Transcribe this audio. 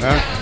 All right.